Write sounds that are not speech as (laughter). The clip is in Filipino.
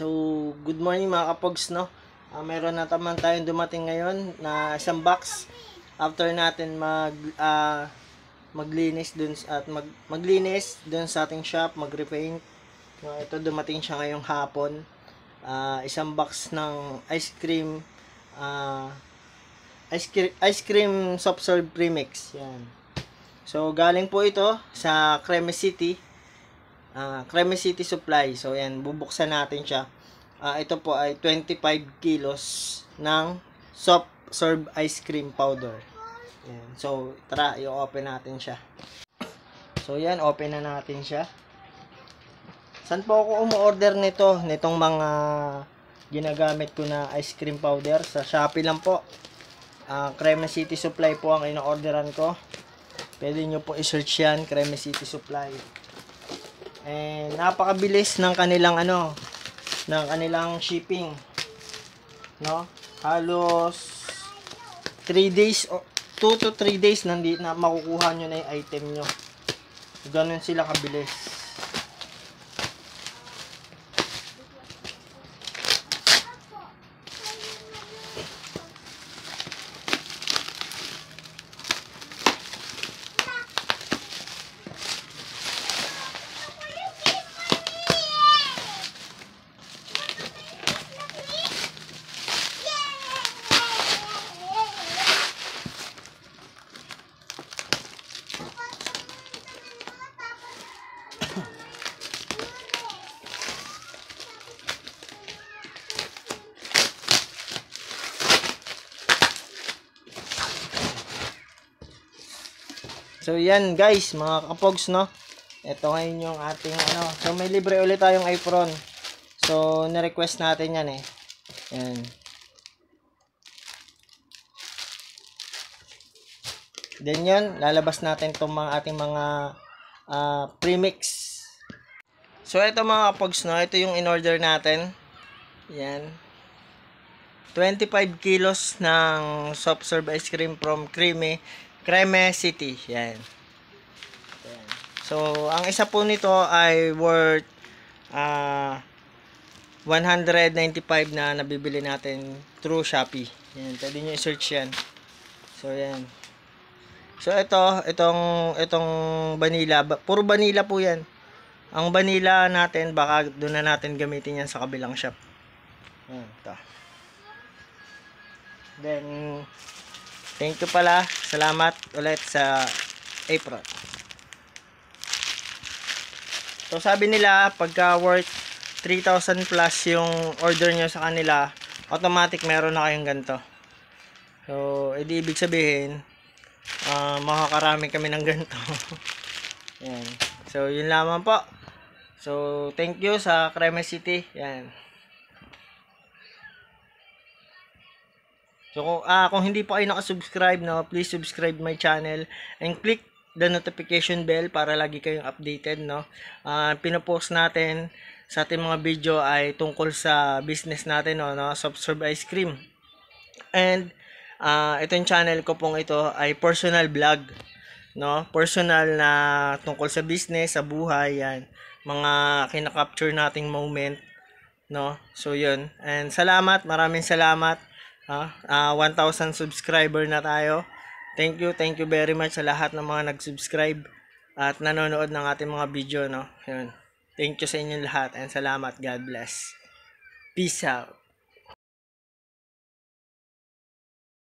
So, good morning mga kapogs, no? Ah, meron na naman tayong dumating ngayon na isang box after natin mag ah, maglinis dun at mag, maglinis dun sa ating shop, mag-repaint. Ito dumating siya ngayong hapon. Ah, isang box ng ice cream ah, ice cream ice cream soft serve premix. Yan. So, galing po ito sa Creme City. Ah, Creme City Supply. So, yan, bubuksan natin siya. Ah, ito po ay 25 kilos ng soft serve ice cream powder. Yan. So, tara, i-open natin siya. So, yan, open na natin siya. Saan po ako umu-order nito? Nitong mga ginagamit ko na ice cream powder. Sa Shopee lang po. Ah, Creme City Supply po ang ino-orderan ko. Pwede nyo po i-search yan, Creme City Supply. And napakabilis ng kanilang ano, ng kanilang shipping. No? Halos 3 days o 2 to 3 days nandi na makukuha nyo na yung item nyo. Ganun sila kabilis. So yan guys, mga kapogs no. Ito ngayon yung ating ano. So may libre ulit tayong apron. So na-request natin yan eh. Yan. Then yun, lalabas natin itong mga ating mga ah, premix. So ito mga kapogs no, ito yung in-order natin. Yan. 25 kilos ng soft serve ice cream from Creamy Creme City. Yan. Yan. So, ang isa po nito ay worth ah 195 na nabibili natin through Shopee. Yan, pwede nyo i-search yan. So, yan. So, ito, itong, itong vanilla, puro vanilla po yan. Ang vanilla natin, baka doon na natin gamitin yan sa kabilang shop. Yan, ito. Then, thank you pala. Salamat ulit sa apron. So, sabi nila, pagka worth 3,000 plus yung order nyo sa kanila, automatic meron na kayong ganito. So, edi ibig sabihin, ah makakarami kami ng ganito. (laughs) Yan. So, yun lamang po. So, thank you sa Creme City. Yan. So kung, ah, kung hindi pa kayo nakasubscribe, no, please subscribe my channel and click the notification bell para lagi kayong updated, no. Ah, pinopost natin sa ating mga video ay tungkol sa business natin, no, no soft serve ice cream. And ah, itong channel ko pong ito ay personal vlog, no, personal na tungkol sa business, sa buhay, yan, mga kinakapture nating moment, no. So yun. And salamat, maraming salamat. Ah, ah, 1,000 subscriber na tayo. Thank you, thank you very much sa lahat ng mga nag-subscribe at nanonood ng ating mga video, no. Yun. Thank you sa inyong lahat and salamat. God bless. Peace out.